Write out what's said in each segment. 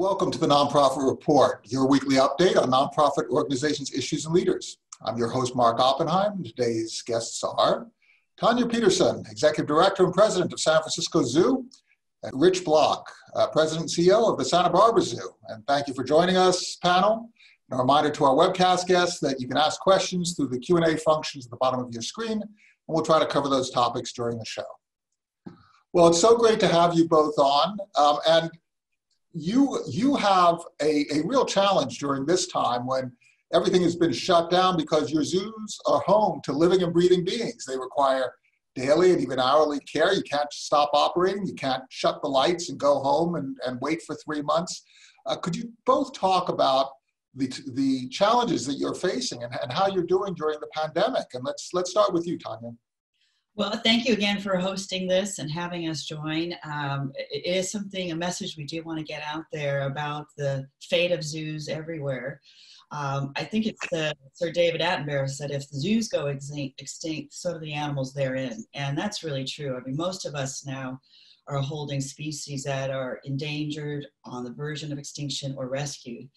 Welcome to the Nonprofit Report, your weekly update on nonprofit organizations, issues, and leaders. I'm your host, Mark Oppenheim. Today's guests are Tanya Peterson, Executive Director and President of San Francisco Zoo, and Rich Block, uh, President and CEO of the Santa Barbara Zoo. And thank you for joining us, panel. And a reminder to our webcast guests that you can ask questions through the Q&A functions at the bottom of your screen, and we'll try to cover those topics during the show. Well, it's so great to have you both on. Um, and you you have a, a real challenge during this time when everything has been shut down because your zoos are home to living and breathing beings. They require daily and even hourly care. You can't stop operating. You can't shut the lights and go home and, and wait for three months. Uh, could you both talk about the, the challenges that you're facing and, and how you're doing during the pandemic? And let's, let's start with you, Tanya. Well, thank you again for hosting this and having us join. Um, it is something, a message we do want to get out there about the fate of zoos everywhere. Um, I think it's the Sir David Attenborough said, if the zoos go extinct, extinct, so do the animals therein. And that's really true. I mean, most of us now are holding species that are endangered, on the verge of extinction, or rescued.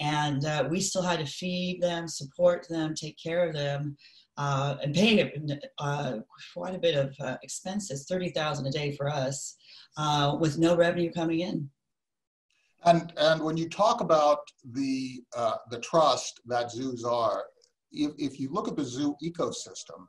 And uh, we still had to feed them, support them, take care of them uh, and paying uh, quite a bit of uh, expenses, 30,000 a day for us, uh, with no revenue coming in. And, and when you talk about the, uh, the trust that zoos are, if, if you look at the zoo ecosystem,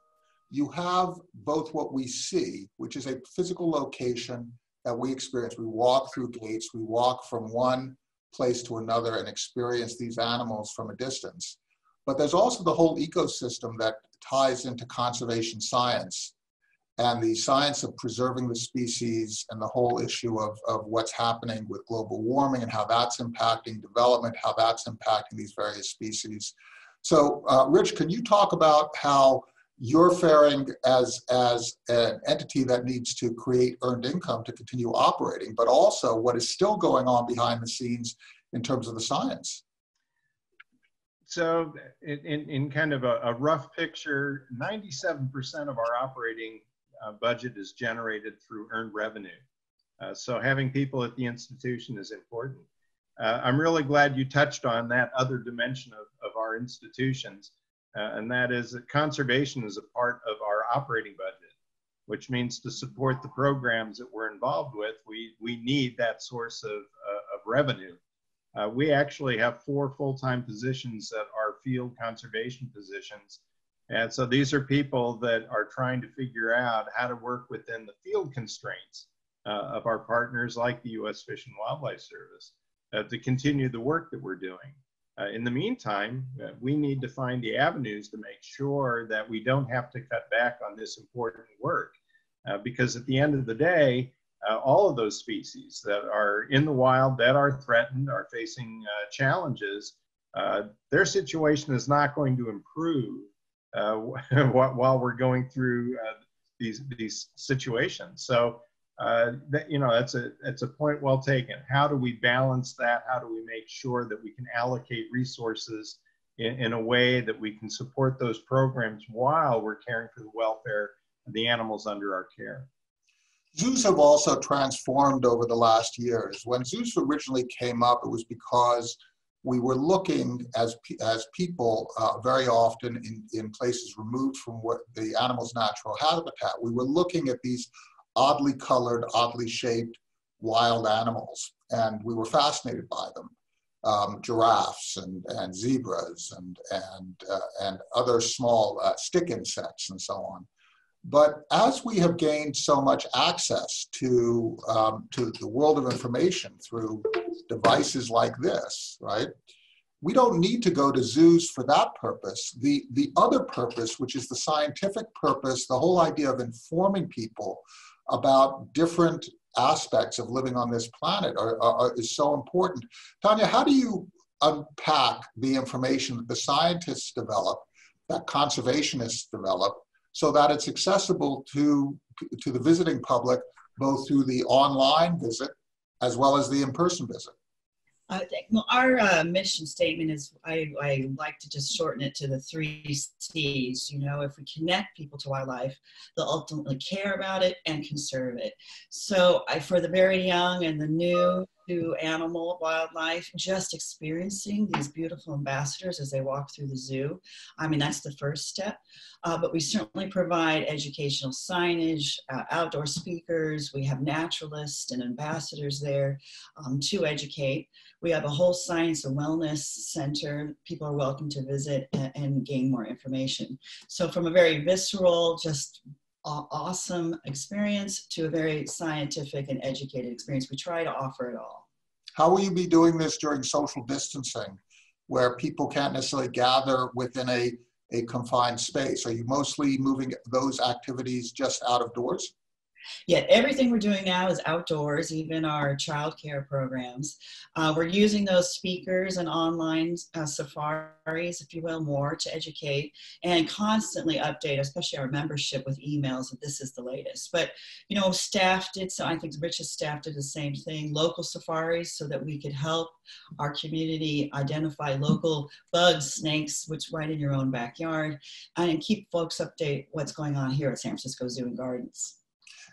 you have both what we see, which is a physical location that we experience. We walk through gates, we walk from one place to another and experience these animals from a distance. But there's also the whole ecosystem that ties into conservation science and the science of preserving the species and the whole issue of, of what's happening with global warming and how that's impacting development, how that's impacting these various species. So, uh, Rich, can you talk about how you're faring as, as an entity that needs to create earned income to continue operating, but also what is still going on behind the scenes in terms of the science? So in, in, in kind of a, a, rough picture, 97% of our operating uh, budget is generated through earned revenue. Uh, so having people at the institution is important. Uh, I'm really glad you touched on that other dimension of, of our institutions, uh, and that is that conservation is a part of our operating budget, which means to support the programs that we're involved with, we, we need that source of, uh, of revenue. Uh, we actually have four full-time positions that are field conservation positions. And so these are people that are trying to figure out how to work within the field constraints uh, of our partners like the U.S. Fish and Wildlife Service uh, to continue the work that we're doing. Uh, in the meantime, uh, we need to find the avenues to make sure that we don't have to cut back on this important work. Uh, because at the end of the day, uh, all of those species that are in the wild that are threatened are facing uh, challenges uh, their situation is not going to improve uh, while we're going through uh, these these situations. So uh, that you know that's a that's a point well taken. How do we balance that? How do we make sure that we can allocate resources in, in a way that we can support those programs while we're caring for the welfare of the animals under our care Zoos have also transformed over the last years. When zoos originally came up, it was because we were looking as, as people uh, very often in, in places removed from what the animal's natural habitat. We were looking at these oddly colored, oddly shaped wild animals, and we were fascinated by them. Um, giraffes and, and zebras and, and, uh, and other small uh, stick insects and so on. But as we have gained so much access to, um, to the world of information through devices like this, right? We don't need to go to zoos for that purpose. The, the other purpose, which is the scientific purpose, the whole idea of informing people about different aspects of living on this planet are, are, is so important. Tanya, how do you unpack the information that the scientists develop, that conservationists develop, so that it's accessible to, to the visiting public, both through the online visit as well as the in-person visit. Think well, our uh, mission statement is I, I like to just shorten it to the three C's. You know, if we connect people to wildlife, they'll ultimately care about it and conserve it. So, I, for the very young and the new, to animal wildlife, just experiencing these beautiful ambassadors as they walk through the zoo. I mean, that's the first step. Uh, but we certainly provide educational signage, uh, outdoor speakers. We have naturalists and ambassadors there um, to educate. We have a whole science and wellness center. People are welcome to visit and, and gain more information. So, from a very visceral, just awesome experience to a very scientific and educated experience. We try to offer it all. How will you be doing this during social distancing where people can't necessarily gather within a, a confined space? Are you mostly moving those activities just out of doors? Yet everything we're doing now is outdoors, even our childcare programs. Uh, we're using those speakers and online uh, safaris, if you will, more to educate and constantly update, especially our membership with emails that this is the latest. But, you know, staff did, so I think Rich's staff did the same thing, local safaris so that we could help our community identify local bugs, snakes, which right in your own backyard, and keep folks update what's going on here at San Francisco Zoo and Gardens.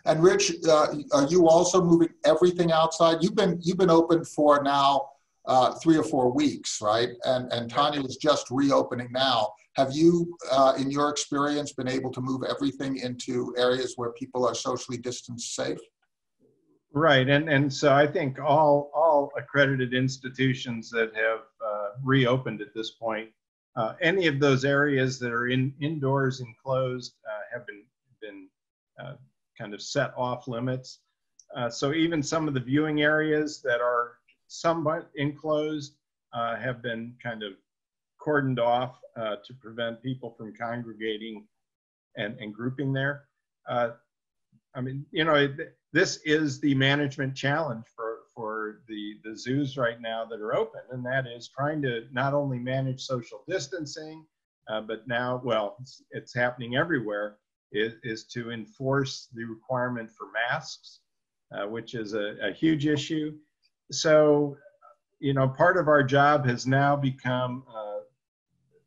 And Rich, uh, are you also moving everything outside? You've been you've been open for now uh, three or four weeks, right? And and Tanya is just reopening now. Have you, uh, in your experience, been able to move everything into areas where people are socially distanced safe? Right, and and so I think all all accredited institutions that have uh, reopened at this point, uh, any of those areas that are in indoors enclosed uh, have been been kind of set off limits. Uh, so even some of the viewing areas that are somewhat enclosed uh, have been kind of cordoned off uh, to prevent people from congregating and, and grouping there. Uh, I mean, you know, this is the management challenge for, for the, the zoos right now that are open, and that is trying to not only manage social distancing, uh, but now, well, it's, it's happening everywhere, is, is to enforce the requirement for masks, uh, which is a, a, huge issue. So, you know, part of our job has now become uh,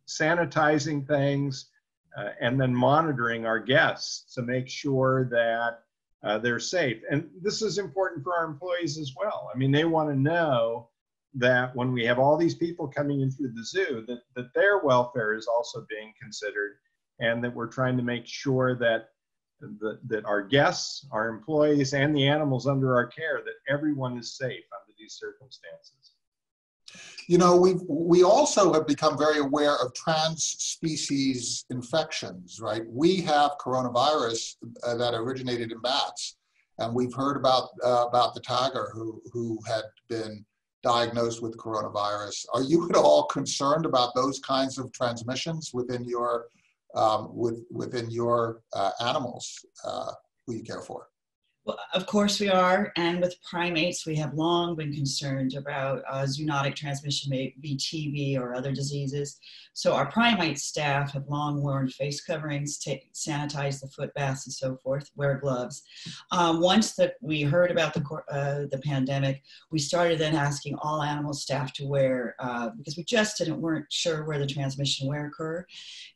sanitizing things uh, and then monitoring our guests to make sure that uh, they're safe. And this is important for our employees as well. I mean, they want to know that when we have all these people coming in through the zoo, that, that their welfare is also being considered and that we're trying to make sure that that, that our guests, our employees, and the animals under our care, that everyone is safe under these circumstances. You know, we we also have become very aware of trans-species infections, right? We have coronavirus uh, that originated in bats, and we've heard about uh, about the tiger who who had been diagnosed with coronavirus. Are you at all concerned about those kinds of transmissions within your um, with, within your uh, animals uh, who you care for? Well, of course we are, and with primates, we have long been concerned about uh, zoonotic transmission, maybe TB or other diseases. So our primate staff have long worn face coverings, sanitize the foot baths and so forth, wear gloves. Um, once that we heard about the, uh, the pandemic, we started then asking all animal staff to wear, uh, because we just didn't, weren't sure where the transmission would occur.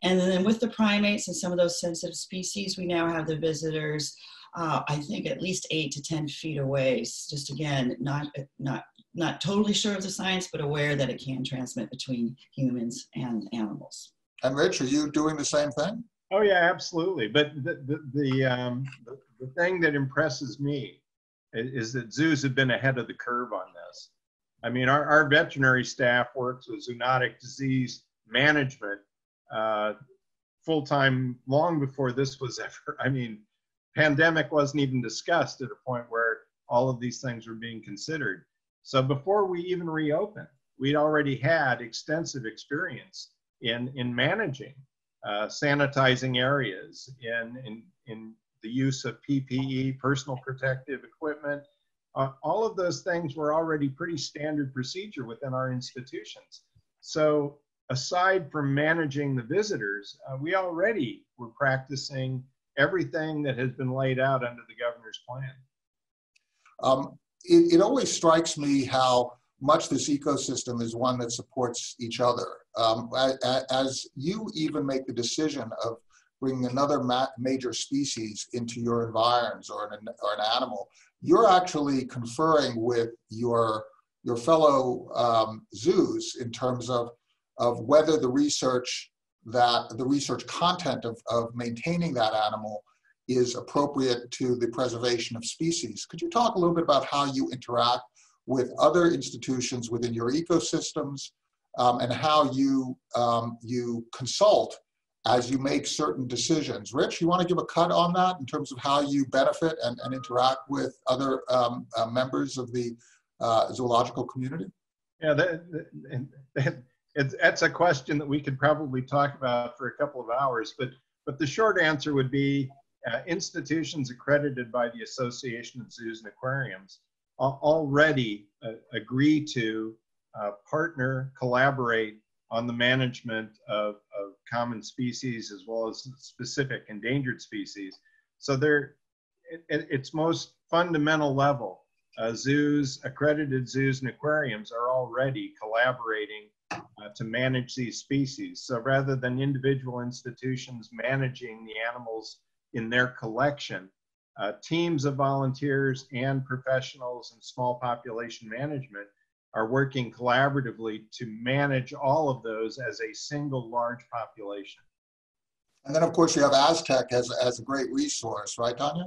And then with the primates and some of those sensitive species, we now have the visitors uh, I think at least eight to 10 feet away. Just again, not, not, not totally sure of the science, but aware that it can transmit between humans and animals. And Rich, are you doing the same thing? Oh yeah, absolutely. But the, the, the, um, the, the thing that impresses me is, is that zoos have been ahead of the curve on this. I mean, our, our veterinary staff works with zoonotic disease management uh, full time long before this was ever. I mean, pandemic wasn't even discussed at a point where all of these things were being considered. So before we even reopened, we'd already had extensive experience in, in managing uh, sanitizing areas, in, in, in the use of PPE, personal protective equipment. Uh, all of those things were already pretty standard procedure within our institutions. So aside from managing the visitors, uh, we already were practicing everything that has been laid out under the governor's plan. Um, it, it, always strikes me how much this ecosystem is one that supports each other. Um, as you even make the decision of bringing another ma major species into your environs or an, or an animal, you're actually conferring with your, your fellow um, zoos in terms of, of whether the research that the research content of, of maintaining that animal is appropriate to the preservation of species. Could you talk a little bit about how you interact with other institutions within your ecosystems um, and how you, um, you consult as you make certain decisions. Rich, you want to give a cut on that in terms of how you benefit and, and interact with other um, uh, members of the uh, zoological community? Yeah, that, that, it's, that's a question that we could probably talk about for a couple of hours, but, but the short answer would be uh, institutions accredited by the Association of Zoos and Aquariums already uh, agree to uh, partner, collaborate on the management of, of common species as well as specific endangered species. So they're, at its most fundamental level, uh, zoos, accredited zoos and aquariums are already collaborating uh, to manage these species. So rather than individual institutions managing the animals in their collection, uh, teams of volunteers and professionals in small population management are working collaboratively to manage all of those as a single large population. And then, of course, you have Aztec as, as a great resource, right, Tanya?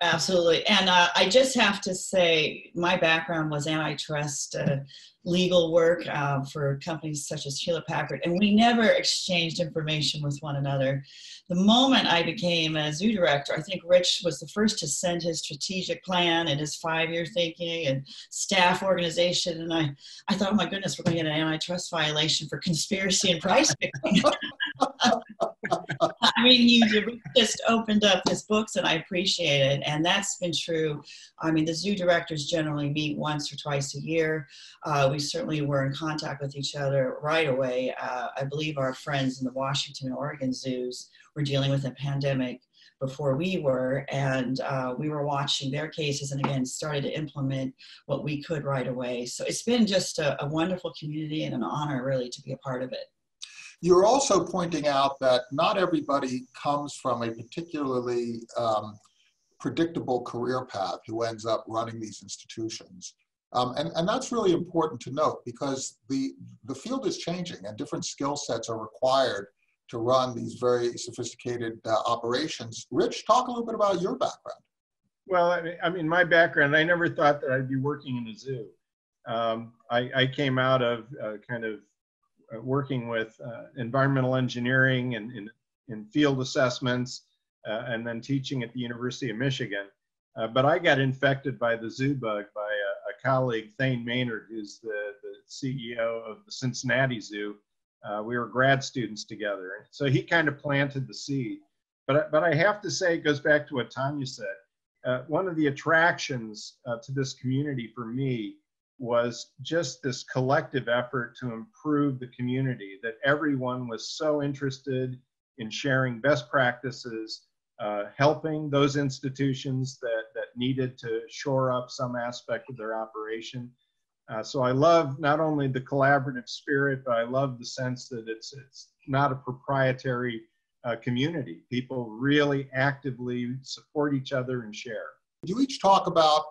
Absolutely. And uh, I just have to say, my background was antitrust uh, legal work uh, for companies such as Hewlett Packard, and we never exchanged information with one another. The moment I became a zoo director, I think Rich was the first to send his strategic plan and his five year thinking and staff organization. And I, I thought, oh my goodness, we're going to get an antitrust violation for conspiracy and price fixing. I mean, you just opened up his books, and I appreciate it. And that's been true. I mean, the zoo directors generally meet once or twice a year. Uh, we certainly were in contact with each other right away. Uh, I believe our friends in the Washington and Oregon zoos were dealing with a pandemic before we were, and uh, we were watching their cases and again started to implement what we could right away. So it's been just a, a wonderful community and an honor, really, to be a part of it. You're also pointing out that not everybody comes from a particularly um, predictable career path who ends up running these institutions. Um, and, and that's really important to note because the, the field is changing and different skill sets are required to run these very sophisticated uh, operations. Rich, talk a little bit about your background. Well, I mean, I mean, my background, I never thought that I'd be working in a zoo. Um, I, I, came out of uh, kind of working with uh, environmental engineering and in, in field assessments, uh, and then teaching at the University of Michigan. Uh, but I got infected by the zoo bug by a, a colleague, Thane Maynard, who's the, the CEO of the Cincinnati Zoo. Uh, we were grad students together. So he kind of planted the seed. But, but I have to say, it goes back to what Tanya said. Uh, one of the attractions uh, to this community for me was just this collective effort to improve the community, that everyone was so interested in sharing best practices, uh, helping those institutions that, that needed to shore up some aspect of their operation. Uh, so I love not only the collaborative spirit, but I love the sense that it's, it's not a proprietary uh, community. People really actively support each other and share. You each talk about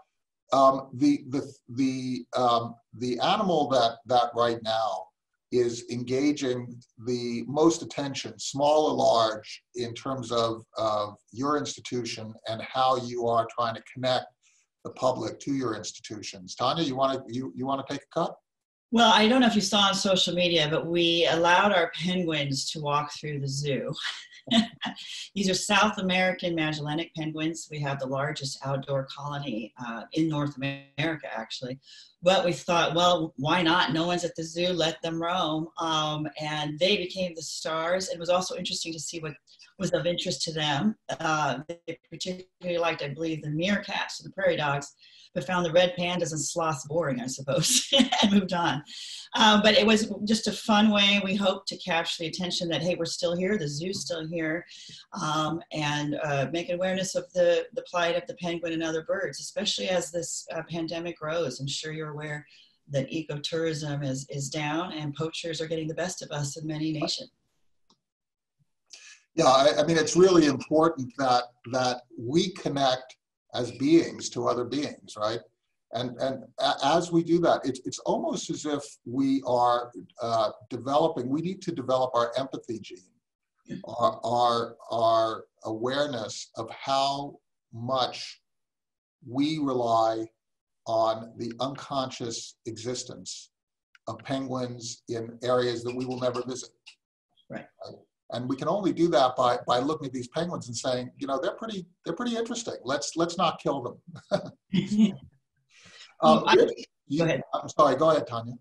um, the the the um, the animal that that right now is engaging the most attention, small or large, in terms of, of your institution and how you are trying to connect the public to your institutions. Tanya, you want to you, you want to take a cut? Well, I don't know if you saw on social media, but we allowed our penguins to walk through the zoo. These are South American Magellanic penguins. We have the largest outdoor colony uh, in North America, actually. But we thought, well, why not? No one's at the zoo, let them roam. Um, and they became the stars. It was also interesting to see what was of interest to them. Uh, they particularly liked, I believe, the meerkats, and the prairie dogs but found the red pandas and sloths boring, I suppose, and moved on. Um, but it was just a fun way. We hope to capture the attention that, hey, we're still here, the zoo's still here, um, and uh, make awareness of the, the plight of the penguin and other birds, especially as this uh, pandemic grows. I'm sure you're aware that ecotourism is, is down and poachers are getting the best of us in many nations. Yeah, I, I mean, it's really important that that we connect as beings to other beings, right? And and as we do that, it's it's almost as if we are uh, developing. We need to develop our empathy gene, our, our our awareness of how much we rely on the unconscious existence of penguins in areas that we will never visit. Right. right? And we can only do that by, by looking at these penguins and saying, you know, they're pretty they're pretty interesting. Let's let's not kill them. um, I, you, go ahead. I'm sorry. Go ahead, Tanya.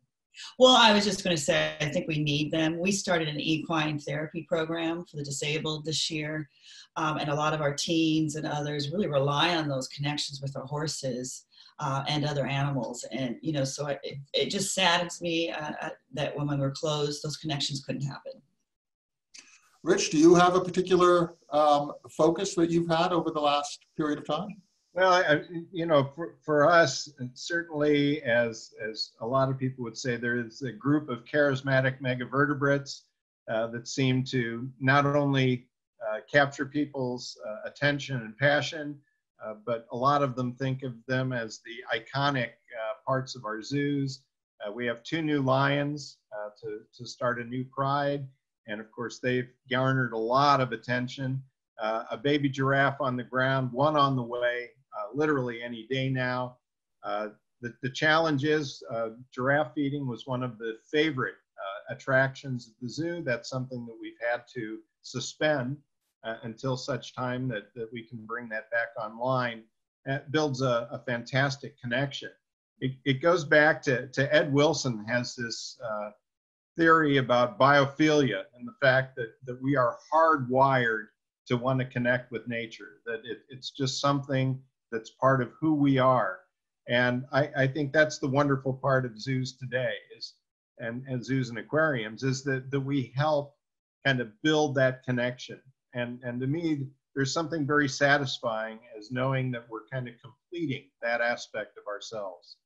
Well, I was just going to say, I think we need them. We started an equine therapy program for the disabled this year, um, and a lot of our teens and others really rely on those connections with our horses uh, and other animals. And you know, so it, it just saddens me uh, uh, that when we were closed, those connections couldn't happen. Rich, do you have a particular um, focus that you've had over the last period of time? Well, I, you know, for, for us, certainly, as as a lot of people would say, there is a group of charismatic megavertebrates uh, that seem to not only uh, capture people's uh, attention and passion, uh, but a lot of them think of them as the iconic uh, parts of our zoos. Uh, we have two new lions to to start a new pride, and of course, they've garnered a lot of attention. a baby giraffe on the ground, one on the way uh, literally any day now. Uh, the, the challenge is uh, giraffe feeding was one of the favorite attractions at the zoo. That's something that we've had to suspend uh, until such time that, that we can bring that back online. It builds a, a fantastic connection. It, it goes back to, to Ed Wilson has this uh, theory about biophilia and the fact that, that we are hardwired to want to connect with nature, that it, it's just something that's part of who we are. And I, I think that's the wonderful part of zoos today is and, and zoos and aquariums is that, that we help kind of build that connection. And, and to me, there's something very satisfying as knowing that we're kind of completing that aspect of ourselves.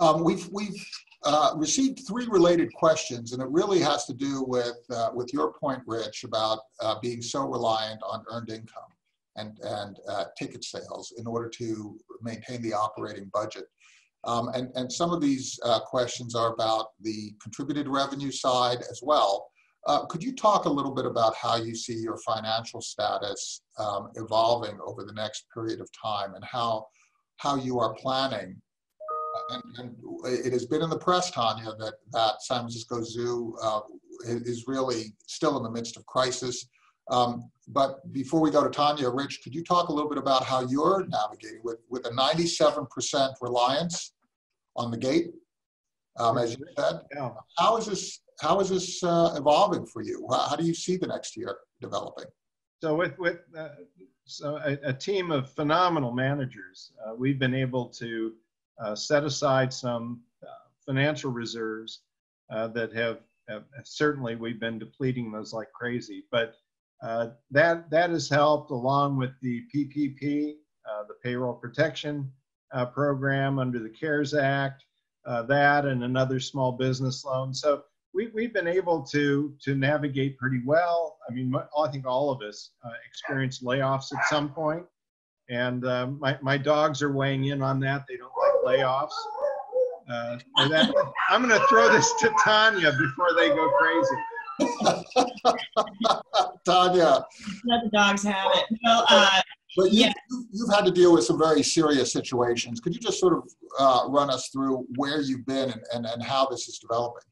Um, we've we've uh, received three related questions, and it really has to do with uh, with your point, Rich, about uh, being so reliant on earned income and, and uh, ticket sales in order to maintain the operating budget. Um, and, and some of these uh, questions are about the contributed revenue side as well. Uh, could you talk a little bit about how you see your financial status um, evolving over the next period of time and how, how you are planning? And, and, it has been in the press, Tanya, that, that San Francisco Zoo uh, is really still in the midst of crisis. Um, but before we go to Tanya, Rich, could you talk a little bit about how you're navigating with, with a 97% reliance on the gate, um, as you said? Yeah. How is this, how is this uh, evolving for you? How, how, do you see the next year developing? So with, with uh, so a, a, team of phenomenal managers, uh, we've been able to uh, set aside some uh, financial reserves uh, that have, have certainly we've been depleting those like crazy, but uh, that, that has helped along with the PPP, uh, the Payroll Protection uh, Program under the CARES Act, uh, that and another small business loan. So we, we've been able to, to navigate pretty well. I mean, I think all of us uh, experienced layoffs at some point. And my, my dogs are weighing in on that. They don't layoffs. Uh, that, I'm going to throw this to Tanya before they go crazy. Tanya. Let the dogs have it. Well, uh, but you, yeah. you've had to deal with some very serious situations. Could you just sort of uh, run us through where you've been and, and, and how this is developing?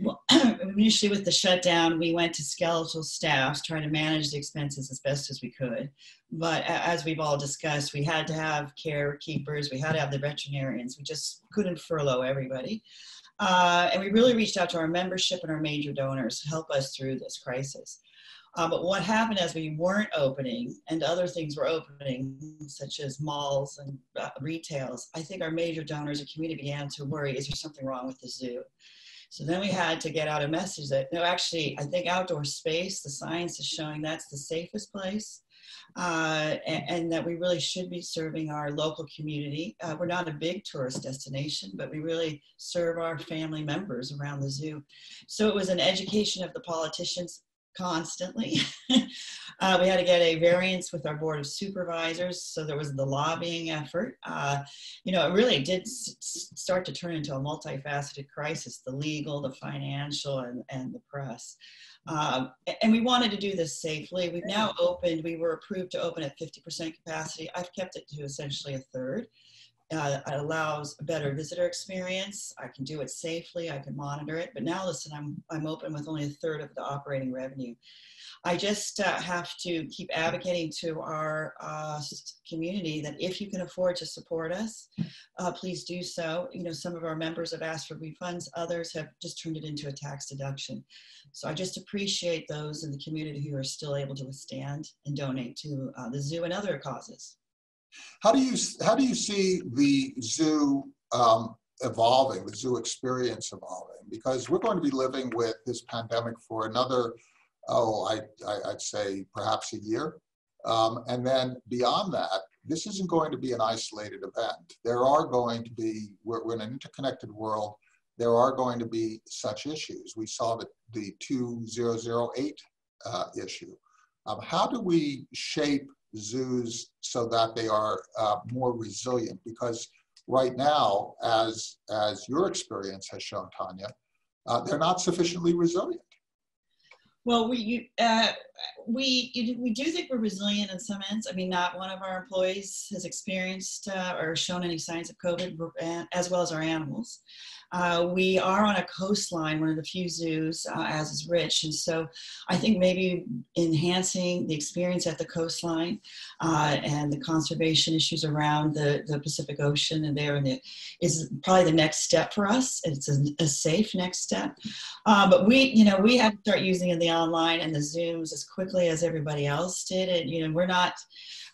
Well, initially with the shutdown, we went to skeletal staffs trying to manage the expenses as best as we could. But as we've all discussed, we had to have care keepers, we had to have the veterinarians. We just couldn't furlough everybody. Uh, and we really reached out to our membership and our major donors to help us through this crisis. Uh, but what happened as we weren't opening and other things were opening, such as malls and uh, retails, I think our major donors and community began to worry, is there something wrong with the zoo? So then we had to get out a message that, no, actually, I think outdoor space, the science is showing that's the safest place uh, and, and, that we really should be serving our local community. Uh, we're not a big tourist destination, but we really serve our family members around the zoo. So it was an education of the politicians constantly. uh, we had to get a variance with our board of supervisors, so there was the lobbying effort. Uh, you know, it really did start to turn into a multifaceted crisis: the legal, the financial, and, and the press. Um, and we wanted to do this safely. We've now opened. We were approved to open at 50% capacity. I've kept it to essentially a third. Uh, it allows a better visitor experience. I can do it safely. I can monitor it. But now, listen, I'm I'm open with only a third of the operating revenue. I just uh, have to keep advocating to our uh, community that if you can afford to support us, uh, please do so. You know, some of our members have asked for refunds. Others have just turned it into a tax deduction. So I just appreciate those in the community who are still able to withstand and donate to uh, the zoo and other causes. How do you how do you see the zoo um, evolving, the zoo experience evolving? Because we're going to be living with this pandemic for another, oh, I, I would say perhaps a year, um, and then beyond that, this isn't going to be an isolated event. There are going to be we're, we're in an interconnected world. There are going to be such issues. We saw the the 2008 uh, issue. Um, how do we shape zoos so that they are uh, more resilient. Because right now as as your experience has shown tanya uh, they're not sufficiently resilient. Well we uh, we we do think we're resilient in some ends i mean not one of our employees has experienced uh, or shown any signs of covid as well as our animals uh, we are on a coastline, one of the few zoos, uh, as is Rich. And so I think maybe enhancing the experience at the coastline uh, and the conservation issues around the, the Pacific Ocean and there and probably the next step for us. It's a, a safe next step. Uh, but we, you know, we had to start using in the online and the Zooms as quickly as everybody else did. And, you know, we're not,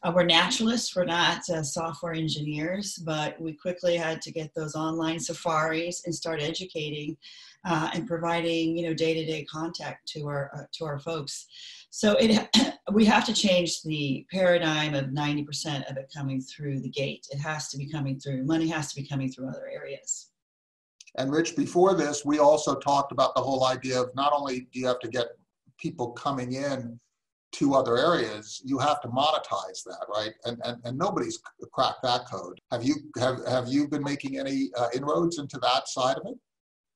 uh, we're naturalists, we're not uh, software engineers, but we quickly had to get those online safaris and start educating uh, and providing, you know, day-to-day contact to our uh, to our folks. So it we have to change the paradigm of 90% of it coming through the gate. It has to be coming through. Money has to be coming through other areas. And Rich, before this, we also talked about the whole idea of not only do you have to get people coming in to other areas, you have to monetize that, right? And, and, and nobody's cracked that code. Have you have have you been making any uh, inroads into that side of it?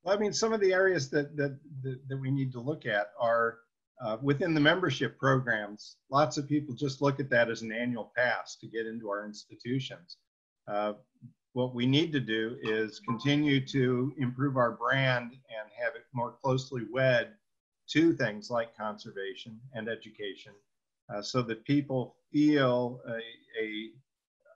Well, I mean, some of the areas that that that, that we need to look at are uh, within the membership programs. Lots of people just look at that as an annual pass to get into our institutions. Uh, what we need to do is continue to improve our brand and have it more closely wed to things like conservation and education uh, so that people feel a, a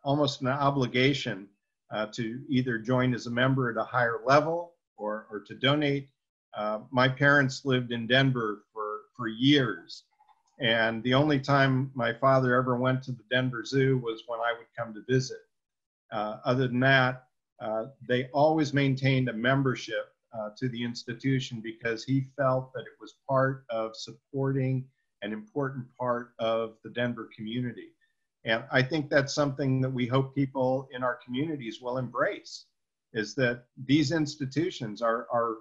almost an obligation uh, to either join as a member at a higher level or, or to donate. Uh, my parents lived in Denver for, for years. And the only time my father ever went to the Denver Zoo was when I would come to visit. Uh, other than that, uh, they always maintained a membership uh, to the institution because he felt that it was part of supporting an important part of the Denver community. And I think that's something that we hope people in our communities will embrace is that these institutions are, are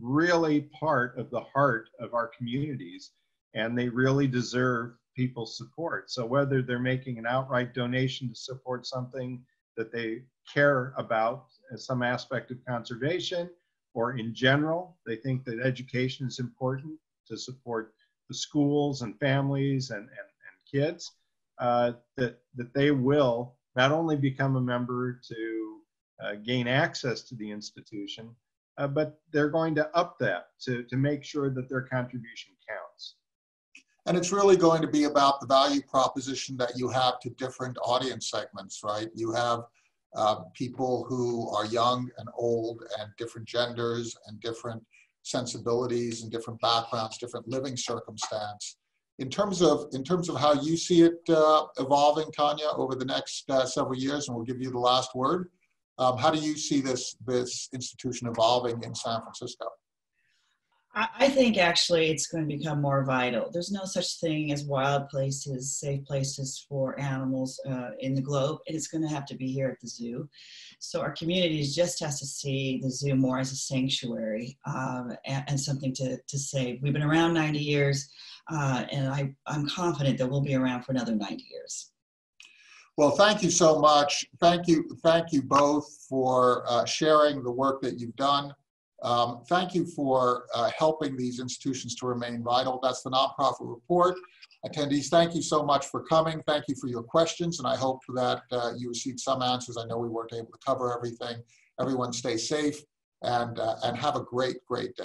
really part of the heart of our communities and they really deserve people's support. So whether they're making an outright donation to support something that they care about some aspect of conservation or in general. They think that education is important to support the schools and families and, and, and kids, uh, that, that they will not only become a member to uh, gain access to the institution, uh, but they're going to up that to, to make sure that their contribution counts. And it's really going to be about the value proposition that you have to different audience segments, right? You have uh, people who are young and old and different genders and different sensibilities and different backgrounds, different living circumstance. In terms of in terms of how you see it uh, evolving, Tanya, over the next uh, several years, and we'll give you the last word. Um, how do you see this this institution evolving in San Francisco? I think actually it's going to become more vital. There's no such thing as wild places, safe places for animals uh, in the globe, and it's going to have to be here at the zoo. So our community just has to see the zoo more as a sanctuary um, and, and, something to, to save. We've been around 90 years, uh, and I, I'm confident that we'll be around for another 90 years. Well, thank you so much. Thank you, thank you both for uh, sharing the work that you've done. Um, thank you for uh, helping these institutions to remain vital. That's the nonprofit report. Attendees, thank you so much for coming. Thank you for your questions, and I hope that uh, you received some answers. I know we weren't able to cover everything. Everyone stay safe and, uh, and have a great, great day.